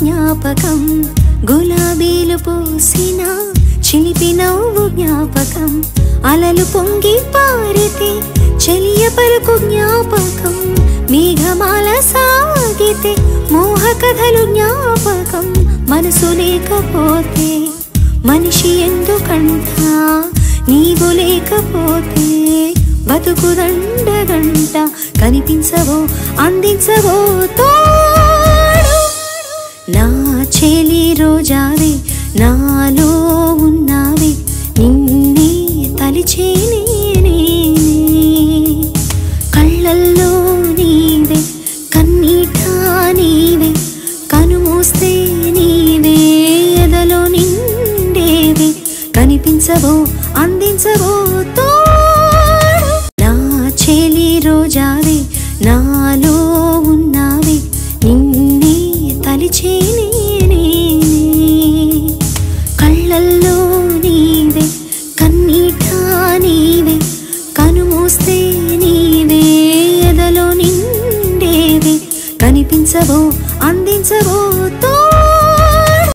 జ్ఞాపకం. గులాబీలు పూసిన చిలిపి నవ్వు జ్ఞాపకం. అలలు పొంగి పారితే చలియపరుకు జ్ఞాపకం. మేఘమాల సాగితే మోహ కథలు జ్ఞాపకం. మనసు లేకపోతే మనిషి ఎందుకంట? నీవు లేకపోతే బతుకు దండగంట. కనిపించవో అందించవో తో చెలి రోజావే నాలో ఉన్నావే నిన్నే తలిచేనే కళ్ళల్లో నీవే కన్నీట నీవే కనుమూస్తే నీవే ఎదలో నిండేవే కనిపించవో అందించవో తోడు. నా చెలి రోజావే నాలో అందించవో తో